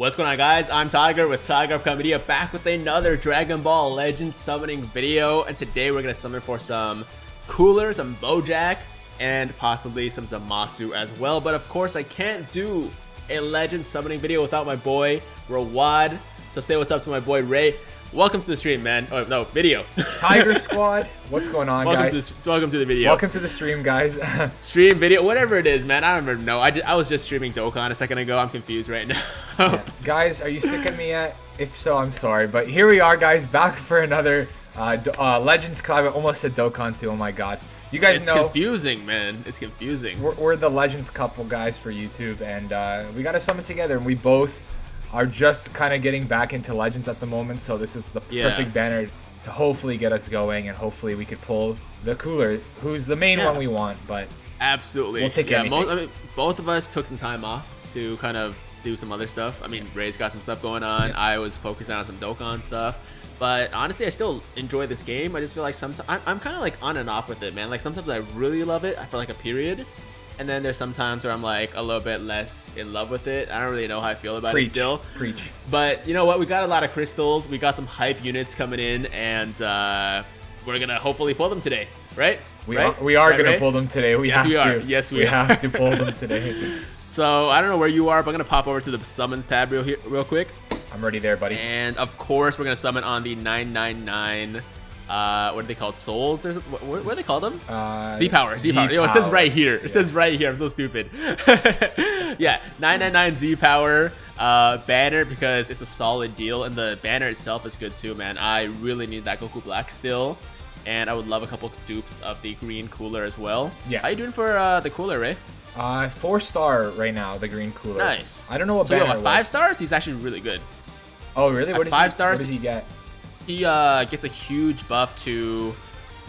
What's going on guys? I'm Tiger with Tiger Uppercut Media back with another Dragon Ball Legends summoning video and today we're going to summon for some Cooler, some Bojack, and possibly some Zamasu as well. But of course I can't do a Legends summoning video without my boy Rawaad. So say what's up to my boy Ray. Welcome to the stream, man. Oh, no, video. Tiger Squad, what's going on, welcome guys? To, welcome to the video. Welcome to the stream, guys. stream, video, whatever it is, man. I don't even know. I, just, I was just streaming Dokkan a second ago. I'm confused right now. yeah. Guys, are you sick of me yet? If so, I'm sorry. But here we are, guys, back for another uh, uh, Legends Collab. I almost said Dokkan too. Oh my god. You guys it's know. It's confusing, man. It's confusing. We're, we're, the Legends couple, guys, for YouTube. And uh, we got to summon together. And we both are just kind of getting back into Legends at the moment, so this is the yeah. perfect banner to hopefully get us going, and hopefully we could pull the cooler, who's the main yeah. one we want. But absolutely, we'll take yeah. Most, I mean, both of us took some time off to kind of do some other stuff. I mean, Ray's got some stuff going on. Yeah. I was focusing on some Dokkan stuff. But honestly, I still enjoy this game. I just feel like sometimes I'm, I'm kind of like on and off with it, man. Like sometimes I really love it for like a period, and then there's some times where I'm like a little bit less in love with it. I don't really know how I feel about Preach. it still. Preach. But you know what? We got a lot of crystals. We got some hype units coming in, and uh, we're gonna hopefully pull them today, right? We right? are, we are right, gonna right? pull them today. We yes, have we to. are. Yes, we, we are. have to pull them today. so I don't know where you are, but I'm gonna pop over to the summons tab real real quick. I'm ready there, buddy. And of course, we're gonna summon on the 999 uh, what are they called? Souls? Or, what, what, do they call them? Uh, Z power. Z power. Yo, it says right here. It yeah. says right here. I'm so stupid. yeah, 999 Z power uh, banner because it's a solid deal, and the banner itself is good too, man. I really need that Goku Black still, and I would love a couple dupes of the green cooler as well. Yeah. How you doing for uh, the cooler, Ray? Uh, four star right now, the green cooler. Nice. I don't know what so banner. Yo, five stars? He's actually really good. Oh, really? What is five he, stars? What does he get? He uh, gets a huge buff to,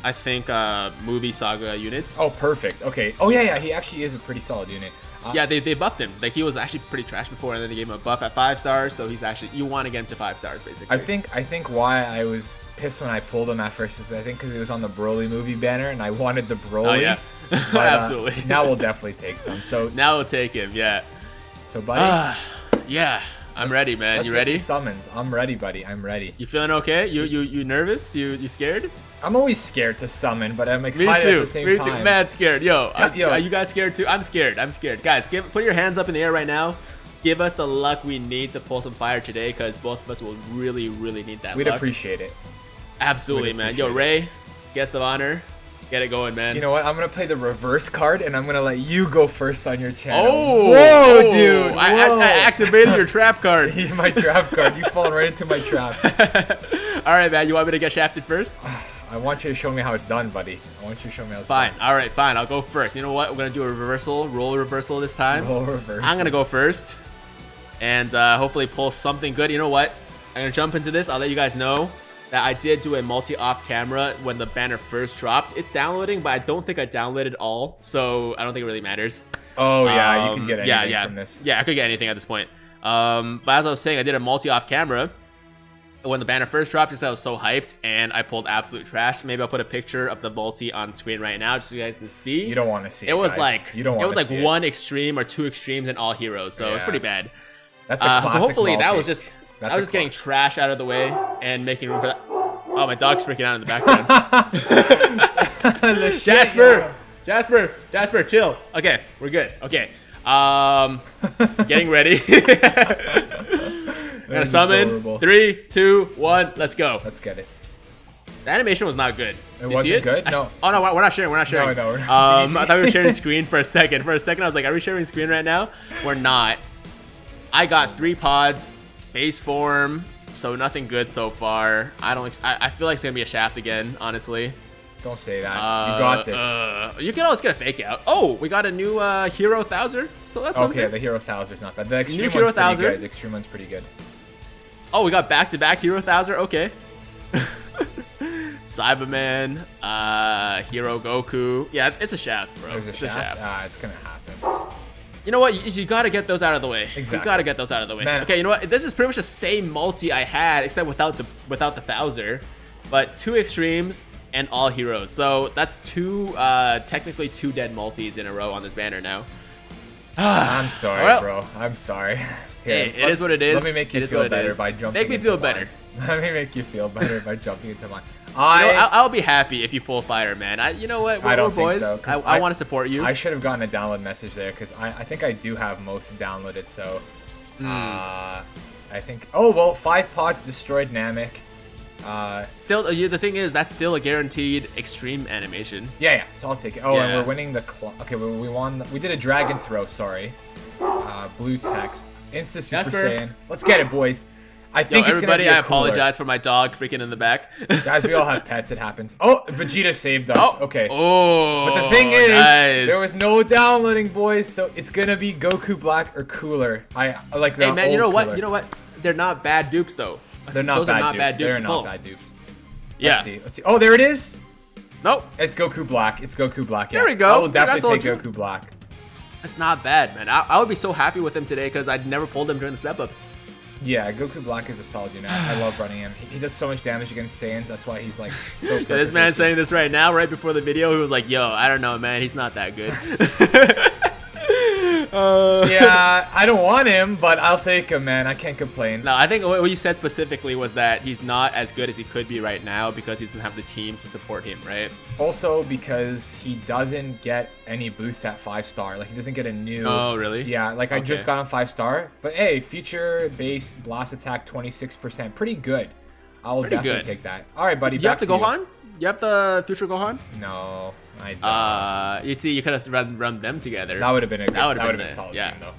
I think, uh, movie saga units. Oh, perfect. Okay. Oh yeah, yeah. He actually is a pretty solid unit. Uh, yeah, they, they buffed him. Like he was actually pretty trash before, and then they gave him a buff at five stars. So he's actually you want to get him to five stars basically. I think I think why I was pissed when I pulled him at first is I think because it was on the Broly movie banner, and I wanted the Broly. Oh yeah, but, absolutely. Uh, now we'll definitely take some. So now we'll take him. Yeah. So buddy. Uh, yeah. I'm let's, ready, man. You ready? summons. I'm ready, buddy. I'm ready. You feeling okay? You you you nervous? You you scared? I'm always scared to summon, but I'm excited Me too. at the same Me time. too. Mad scared. Yo, Tell, yo. are you guys scared too? I'm scared. I'm scared. Guys, give put your hands up in the air right now. Give us the luck we need to pull some fire today, because both of us will really, really need that. We'd luck. appreciate it. Absolutely, man. Yo, Ray, guest of honor. Get it going, man. You know what? I'm gonna play the reverse card, and I'm gonna let you go first on your channel. Oh, whoa, dude! Whoa. I, I, I, activated your trap card. my trap card. You fallen right into my trap. All right, man. You want me to get shafted first? I want you to show me how it's done, buddy. I want you to show me how it's fine. done. Fine. All right, fine. I'll go first. You know what? We're gonna do a reversal, roll reversal this time. Roll reversal. I'm gonna go first, and uh, hopefully pull something good. You know what? I'm gonna jump into this. I'll let you guys know that I did do a multi-off camera when the banner first dropped. It's downloading, but I don't think I downloaded all, so I don't think it really matters. Oh yeah, um, you can get anything yeah, yeah. from this. Yeah, I could get anything at this point. Um, but as I was saying, I did a multi-off camera when the banner first dropped because I was so hyped, and I pulled absolute trash. Maybe I'll put a picture of the multi on screen right now just so you guys can see. You don't want to see. It was guys. like you don't. It was like it. one extreme or two extremes in all heroes, so yeah. it's pretty bad. That's a classic uh, so hopefully multi. that was just That's I was just getting trash out of the way and making room for that. Oh, my dog's freaking out in the background. the Jasper, Jasper, Jasper, chill. Okay, we're good. Okay, um, getting ready. Gonna summon. Adorable. Three, two, one. Let's go. Let's get it. The animation was not good. It wasn't it? good? Actually- No. Oh no, we're not sharing. We're not sharing. No, no, we're not. Um, I thought we were sharing screen for a second. For a second, I was like, "Are we sharing screen right now?" We're not. I got three pods, base form, so nothing good so far. I don't. Ex- I, I feel like it's gonna be a shaft again. Honestly. Don't say that. Uh, you got this. Uh, you can always get a fake out. Oh, we got a new uh, hero Thouser, so that's okay, something. the Hero Thouser's not bad. The extreme Hero one's pretty Thouser. good. The extreme one's pretty good. Oh, we got back-to-back hero Thouser. Okay. Saibaman, uh, Hero Goku. Yeah, it's a shaft, bro. There's a it's shaft. a shaft. Ah, it's gonna happen. You know what? You, you gotta get those out of the way. Exactly. You gotta get those out of the way. Man. Okay, you know what? This is pretty much the same multi I had, except without the without the Thouser, but two extremes and all heroes. So that's two, uh, technically two dead multis in a row on this banner now. I'm sorry, Well- bro. I'm sorry. Here, hey, it is what it is. Let me make you feel better by jumping. Make me feel better. Let me make you feel better by jumping into mine. I, you know, I'll, be happy if you pull fire, man. I, you know what? We're, I don't boys. Think so, I, I, I want to support you. I should have gotten a download message there because I, I think I do have most downloaded. So, mm. uh, I think. Oh well, five pods destroyed Namek. Uh, still, uh, the thing is, that's still a guaranteed extreme animation. Yeah, yeah. So I'll take it. Oh, yeah. and we're winning the. okay, we, we won. We did a dragon throw. Sorry. Uh, blue text. Insta Super Jasper. Saiyan. Let's get it, boys. I think Yo, everybody, I cooler. apologize for my dog freaking in the back. Guys, we all have pets. It happens. Oh, Vegeta saved us. Oh. Okay. Oh. But the thing is, nice. there was no downloading, boys. So it's gonna be Goku Black or Cooler. I, I like the. Hey man, you know cooler. what? You know what? They're not bad dupes though. They're not, Those bad, are not dupes. bad dupes. They're not bad dupes. Yeah. Let's see. Let's see. Oh, there it is. Nope. It's Goku Black. It's Goku Black. Yeah. There we go. I will definitely take. Goku Black. That's not bad, man. I, I would be so happy with him today because I'd never pulled him during the step-ups. Yeah, Goku Black is a solid unit. I love running him. He, he does so much damage against Saiyans. That's why he's like so. yeah, this man's saying this right now, right before the video. He was like, "Yo, I don't know, man. He's not that good." Uh, yeah, I don't want him, but I'll take him, man. I can't complain. No, I think what you said specifically was that he's not as good as he could be right now because he doesn't have the team to support him, right? Also, because he doesn't get any boost at five star. Like he doesn't get a new. Oh, really? Yeah, like okay. I just got him five star. But hey, future base blast attack 26%, pretty good. I'll pretty definitely good. take that. All right, buddy. You have to, to Gohan. You. You have the future Gohan. No. I don't. Uh, you see, you could have run run them together. That would have been a good, that would have been, been, a solid yeah. team though. All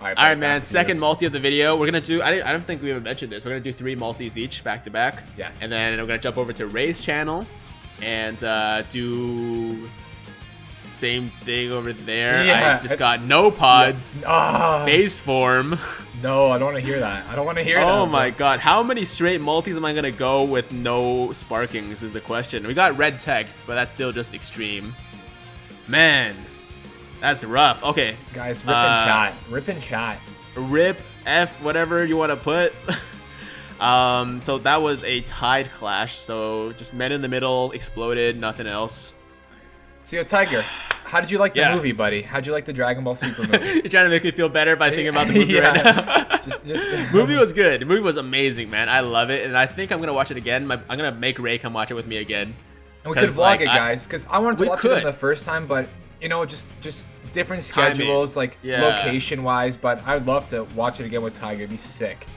right, All right man. Second multi of the video. We're gonna do. I, I don't think we even mentioned this. We're gonna do three multis each, back to back. Yes. And then we're gonna jump over to Ray's channel, and uh, do same thing over there. Yeah. I just got no pods. Yeah. Base form. No, I don't want to hear that. I don't want to hear oh that. Oh my god. How many straight multis am I going to go with no sparkings is the question. We got red text, but that's still just extreme. Man, that's rough. Okay. Guys, rip uh, and chat. Rip and chat. Rip, F, whatever you want to put. um, so that was a tied clash. So just men in the middle, exploded, nothing else. So, yo, Tiger, how did you like the yeah. movie, buddy? How'd you like the Dragon Ball Super movie? You're trying to make me feel better by thinking about the movie yeah. right now. just, just movie was good. The movie was amazing, man. I love it, and I think I'm gonna watch it again. I'm gonna make Ray come watch it with me again. And we could vlog like, it, guys, because I wanted to watch could. it the first time, but you know, just just different schedules, Timing. like yeah. location wise. But I'd love to watch it again with Tiger. It'd be sick.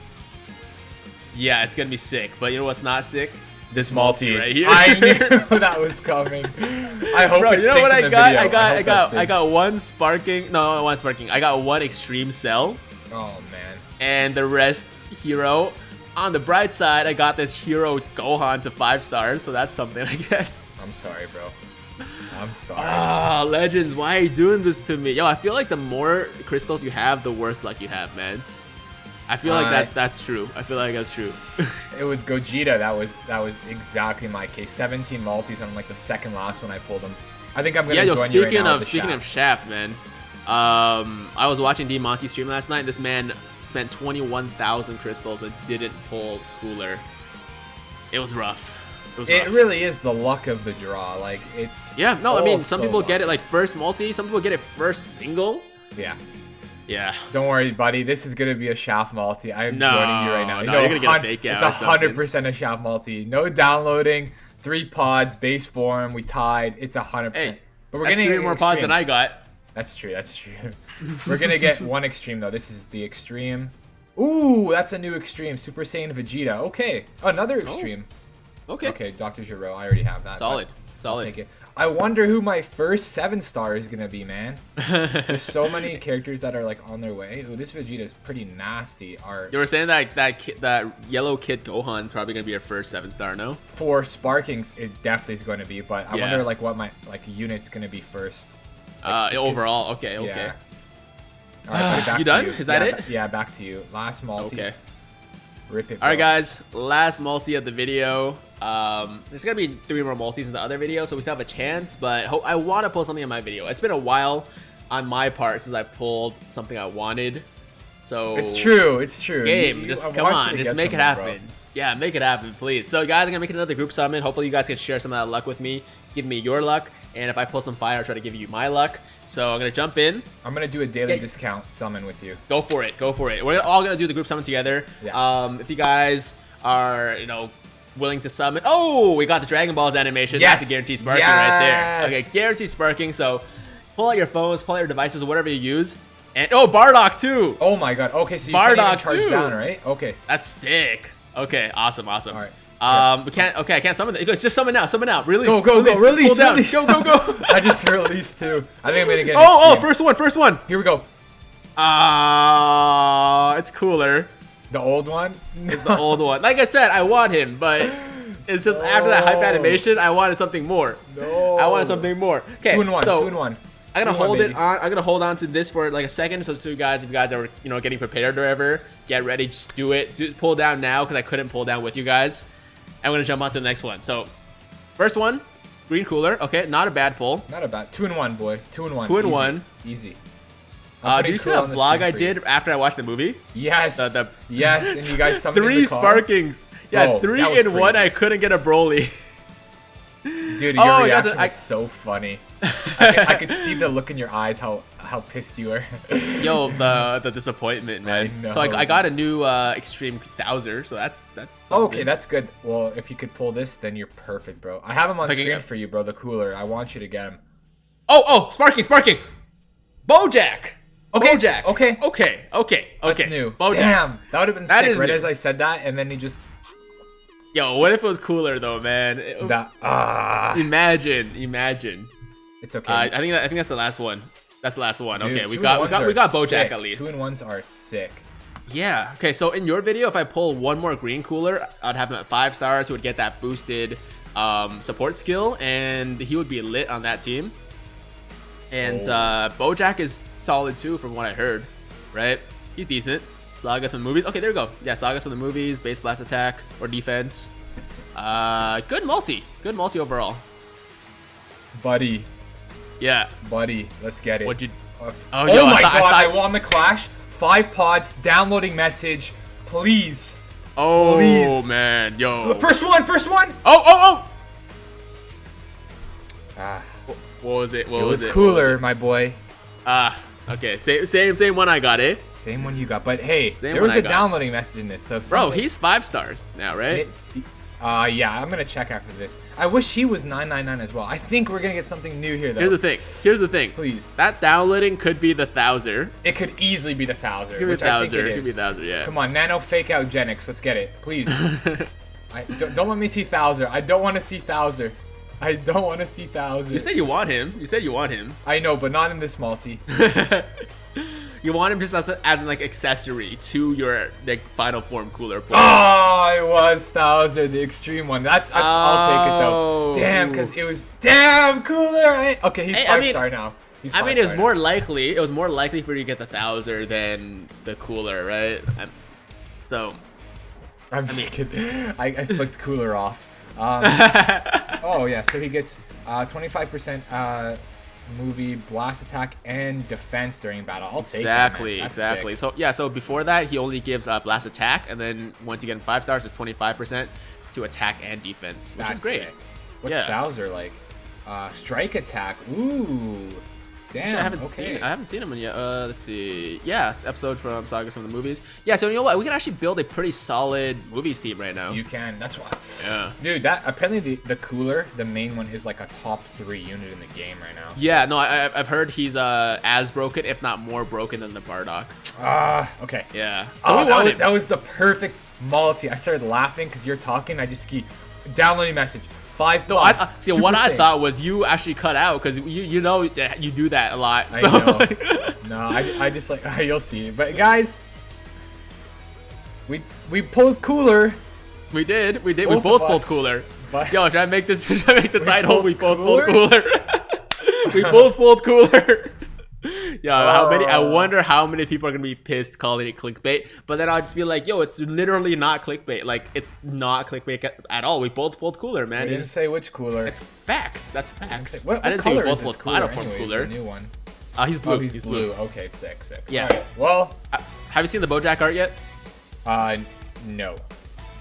Yeah, it's gonna be sick. But you know what's not sick? This multi right here. I knew that was coming. I hope Bro, you know what I got? I got, I, I got, I got one sparking. No, one sparking. I got one extreme cell. Oh man. And the rest hero on the bright side, I got this hero Gohan to five stars, so that's something, I guess. I'm sorry, bro. I'm sorry. Ah, Legends, why are you doing this to me? Yo, I feel like the more crystals you have, the worse luck you have, man. I feel like uh, that's that's true. I feel like that's true. it was Gogeta. That was that was exactly my case. 17 multis on like the second last when I pulled them. I think I'm gonna yeah. Yo, speaking of speaking shaft. of Shaft, man. Um, I was watching D Monty stream last night. This man spent 21,000 crystals and didn't pull cooler. It was rough. It, was it really is the luck of the draw. Like it's yeah. No, I mean some so people get it like first multi. Some people get it first single. Yeah. Yeah. Don't worry, buddy. This is gonna be a shaft multi. I'm no, joining you right now. You no, know, you're gonna get a It's a hundred percent a shaft multi. No downloading. Three pods, base form. We tied. It's a hundred percent. But we're getting three more pods than I got. That's true. That's true. We're gonna get one extreme though. This is the extreme. Ooh, that's a new extreme. Super Saiyan Vegeta. Okay, another oh. extreme. Oh. Okay. Okay, Dr. Gero. I already have that. Solid. Solid. take it. I wonder who my first seven star is gonna be, man. There's so many characters that are like on their way. Ooh, this Vegeta is pretty nasty. Art. You were saying that that that yellow kid Gohan probably gonna be your first seven star, no? For Sparkings, it definitely is going to be, but I yeah. wonder like what my like unit's gonna be first. Like, uh, overall, okay, okay. Yeah. All right, back you done? You. Is that yeah, it? Yeah, back to you. Last multi. Okay. Rip it. All right, guys. Last multi of the video. Um, there's gonna be three more multis in the other video, so we still have a chance. But I want to pull something in my video. It's been a while on my part since I pulled something I wanted. So it's true. It's true. Game, you, just come on, just make it happen. Bro. Yeah, make it happen, please. So guys, I'm gonna make another group summon. Hopefully you guys can share some of that luck with me. Give me your luck. and if I pull some fire, I'll try to give you my luck. So I'm gonna jump in. I'm gonna do a daily Okay. discount summon with you. Go for it. Go for it. We're all gonna do the group summon together. Yeah. Um, if you guys are, you know, willing to summon. Oh, we got the Dragon Balls animation. That's a Yes. guaranteed sparking right there. Okay, Yes. guaranteed sparking. So pull out your phones, pull out your devices, whatever you use. And oh, Bardock too. Oh my god. Okay, so you can't Bardock charge too. down, right? Okay. That's sick. Okay, awesome, awesome. All right. Um, we can't. Okay, I can't summon. It goes just summon now. Summon now. Release. Go, go, go. Release, Pull down. release. Go, go, go. I just released two. I think I'm gonna get. oh, oh, first one, first one. Here we go. Ah, it's cooler. The old one. It's the old one. Like I said, I want him, but it's just after that hype animation, I wanted something more. No. I wanted something more. Okay, Two and one. so two and one. I'm gonna Two and one, hold it on. I'm gonna hold on to this for like a second. So, two guys, if you guys are you know getting prepared or whatever, get ready. Just do it. Do, pull down now because I couldn't pull down with you guys. I'm gonna jump on to the next one. So, first one, green cooler. Okay, not a bad pull. Not a bad. Two and one, boy. Two and one. Two and Easy. one. Easy. Uh, do you see cool that the vlog I did after I watched the movie? Yes. The- the- yes. And you guys Three the sparkings. Yeah, Bro, three that in one. I couldn't get a Broly. Dude, Oh, your got reaction the- I- was so funny. I, could, I could see the look in your eyes how how pissed you were. Yo, the the disappointment, man. I So I. I got a new uh, extreme Thouser, so that's that's. Oh, okay, that's good. Well, if you could pull this, then you're perfect, bro. I have him on can screen get- for you, bro. The cooler. I want you to get him. Oh, oh, sparking, sparking. BoJack. Okay, BoJack. okay. Okay. Okay. Okay. That's new. BoJack. Damn, that would have been That sick right new. as I said that, and then he just Yo, what if it was cooler though, man? It- that. Ah, Imagine, imagine. it's okay. Uh, I think that, I think that's the last one. That's the last one. Dude, okay, we got we got we got BoJack sick. at least. Two and ones are sick. Yeah. Okay. So in your video, if I pull one more green cooler, I'd have him at five stars. He would get that boosted um, support skill, and he would be lit on that team. And Oh. uh, BoJack is solid too, from what I heard. Right? He's decent. Sagas from the movies. Okay, there we go. Yeah, Sagas from the movies, base blast attack or defense. Uh, good multi. Good multi overall. Buddy, Yeah. buddy, let's get it. What'd you? Oh, Oh, yo, I my I god, I, thought- won the clash. Five pods, downloading message, please. Oh Please. man, yo. First one, first one. Oh oh oh. Ah. What was it? What it was was it? Cooler, my boy. Ah, okay. Same, same, same one I got, eh? Same one you got, but hey, Same there was I a got. downloading message in this. So Bro, he's five stars now, right? It- uh, yeah, I'm gonna check after this. I wish he was 999 as well. I think we're gonna get something new here, though. Here's the thing. Here's the thing. Please, That downloading could be the Thouser. it could easily be the Thouser, Could be which I think Thouser. it Could be. Thouser. Yeah. Come on, Nano Fake Out Genix, let's get it, please. I don't, don't let me see Thouser. I don't want to see Thouser. I don't want to see Thouser. You said you want him. You said you want him. I know, but not in this multi. you want him just as, a, as an like accessory to your like final form cooler. Play. Oh, it was Thouser, the extreme one. That's, that's I'll take it Oh. though. Damn, because it was damn cooler. Right? Okay, he's Hey, I five mean- star now. He's I mean, it was more now. likely. It was more likely for you to get the Thouser than the cooler, right? I'm- so. I'm just kidding. I, I flicked cooler off. Um, oh yeah, so he gets uh, 25% uh, movie blast attack and defense during battle. I'll take that. Exactly, exactly. sick. So yeah, so before that, he only gives uh, blast attack, and then once you get him five stars, five percent to attack and defense, which That's is great. sick. What's Yeah. Like? Uh, strike attack. Ooh. Damn. Actually, I haven't okay. seen I haven't seen him yet. Uh, let's see. Yes, episode from Sagas from the movies. Yeah, so you know what? We can actually build a pretty solid movies team right now. You can. That's why. Yeah. Dude, that apparently the, the cooler, the main one, is like a top three unit in the game right now. Yeah, no, I, I've heard he's uh as broken, if not more broken than the Bardock. Ah, okay. Yeah. So Oh, we that, was, that was the perfect multi. I started laughing because you're talking. I just keep downloading message. Five No, I, I- see super what I thought was you actually cut out because you you know that you do that a lot. I So know. No, I, I just like you'll see. But guys, we we pulled cooler. we did, we did, Both we both pulled us. cooler. But Yo, should I make this? Should I make the title? pulled We both cooler? pulled cooler. we both pulled cooler. yeah, how many? I Oh. wonder how many people are gonna be pissed calling it clickbait. But then I'll just be like, yo, it's literally not clickbait. Like it's not clickbait at, at all. We both pulled cooler, man. we didn't say which cooler. it's facts. That's facts. What, what I didn't say we both pulled cooler? anyways, cooler. The new one. Uh, he's blue. Oh, he's, blue. Okay, sick, sick. Yeah. Alright, Well, Uh, have you seen the BoJack art yet? uh, no.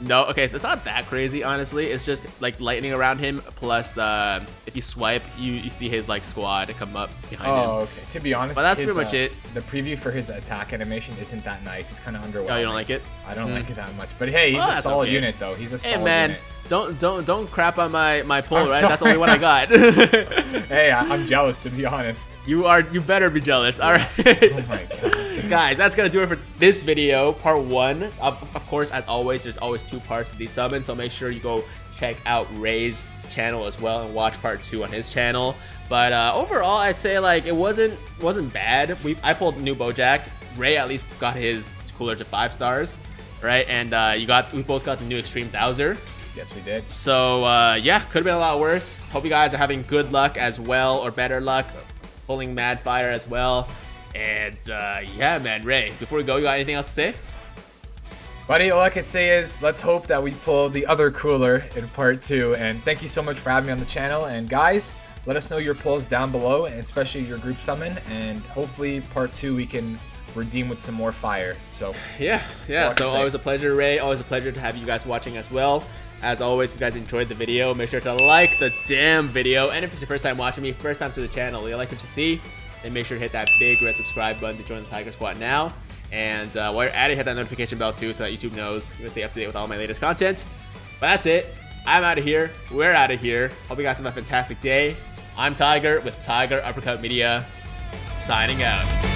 No, okay, so it's not that crazy, honestly. It's just like lightning around him, plus uh, if you swipe, you, you see his like squad come up behind oh, him. Oh, okay. To be honest, but that's his, pretty much uh, it. The preview for his attack animation isn't that nice. It's kind of underwhelming. Oh, you don't like it? I don't mm. like it that much. But hey, he's well, a solid okay. unit though. He's a solid hey, man. unit. Don't don't don't crap on my my pull, I'm right? sorry. That's the only one I got. hey, I, am jealous to be honest. You are you better be jealous. All right. oh my god. Guys, that's gonna do it for this video, part one. Of, of course, as always, there's always two parts to these summons, so make sure you go check out Ray's channel as well and watch part two on his channel. But uh, overall, I'd say like it wasn't wasn't bad. We I pulled new Bojack. Ray at least got his cooler to five stars, right? And uh, you got we both got the new Extreme Thouser. Yes, we did. So, uh, yeah, could have been a lot worse. Hope you guys are having good luck as well, or better luck, pulling Mad Fire as well. And, uh, yeah, man, Ray, before we go, you got anything else to say? Buddy, all I can say is let's hope that we pull the other cooler in part two. And thank you so much for having me on the channel. And guys, let us know your pulls down below, and especially your group summon. And hopefully, part two, we can redeem with some more fire. So, yeah, yeah. So, always a pleasure, Ray. Always a pleasure to have you guys watching as well. As always, if you guys enjoyed the video, make sure to like the damn video. And if it's your first time watching me, first time to the channel, you like what you see, then make sure to hit that big red subscribe button to join the Tiger Squad now. And uh, while you're at it, hit that notification bell too so that YouTube knows you can stay up to date with all my latest content. But that's it. I'm out of here. We're out of here. Hope you guys have a fantastic day. I'm Tiger with Tiger Uppercut Media, signing out.